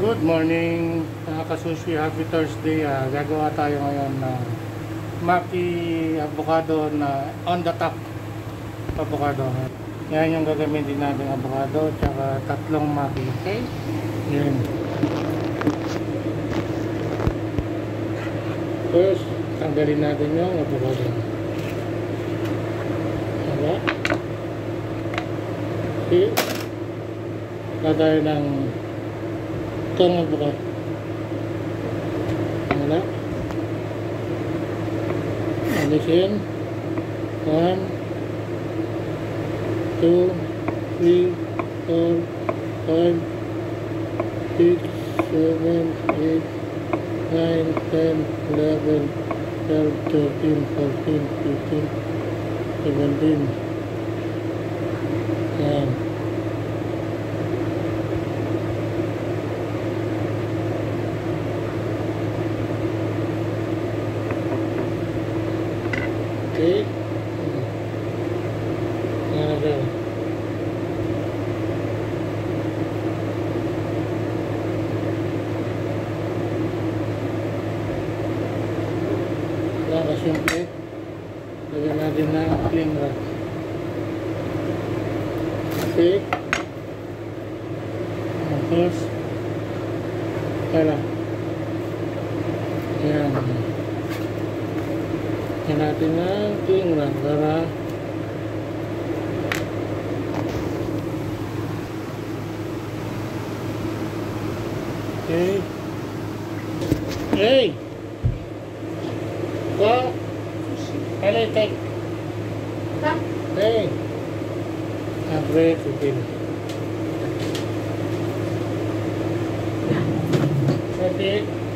Good morning, mga kasushi. Happy Thursday. Ah, gagawa tayo ngayon ng maki avocado na on the top avocado. Yan yung gagamitin natin avocado tsaka tatlong maki. Okay? Yan. First, tanggalin natin yung avocado. Wala. Okay. Lagay ng itong avocado. Wala. Alisin. One, two, three, four, five, six, seven, eight, nine, ten, eleven, twelve, thirteen, fourteen, fifteen, seventeen. Siya. Wala ka simple. Lagyan natin na cling wrap. Okay. Tapos, kala. Yan. Kena tinggal tinggal karena Hey. Hey. What? Hello, take. Huh? Hey. I'm ready to dinner. Okay.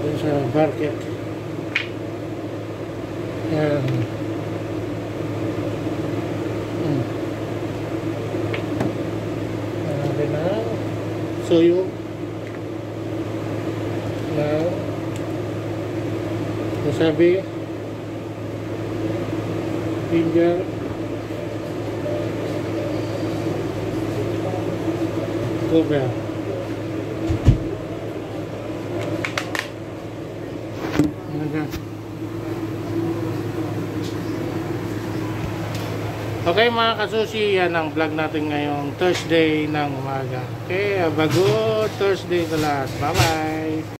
Natin sa market. Ayan. Hmm. Natin na suyo. Now, wasabi, ginger, cobra. Okay mga kasushi, yan ang vlog natin ngayong Thursday ng umaga. Okay, good Thursday sa lahat. Bye-bye!